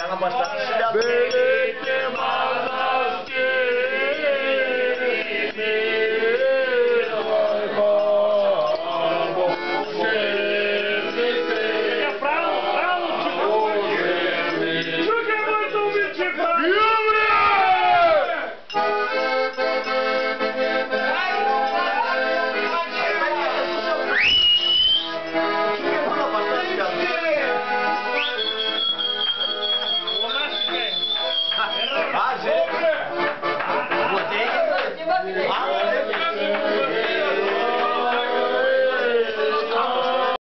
Jangan bos sedap.